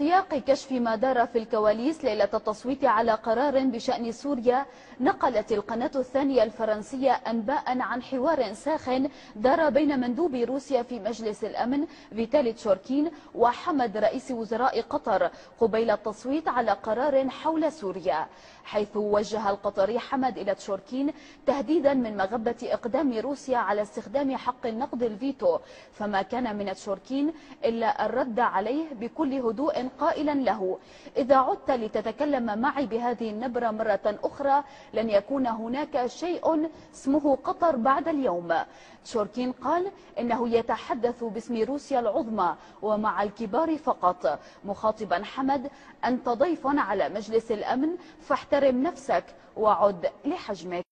سياق كشف ما دار في الكواليس ليلة التصويت على قرار بشأن سوريا نقلت القناة الثانية الفرنسية أنباء عن حوار ساخن دار بين مندوب روسيا في مجلس الأمن فيتالي تشوركين وحمد رئيس وزراء قطر قبيل التصويت على قرار حول سوريا حيث وجه القطري حمد إلى تشوركين تهديدا من مغبة إقدام روسيا على استخدام حق النقض الفيتو فما كان من تشوركين إلا الرد عليه بكل هدوء قائلا له. إذا عدت لتتكلم معي بهذه النبرة مرة أخرى لن يكون هناك شيء اسمه قطر بعد اليوم. تشوركين قال إنه يتحدث باسم روسيا العظمى ومع الكبار فقط. مخاطبا حمد أنت ضيف على مجلس الأمن فاحترم نفسك وعد لحجمك.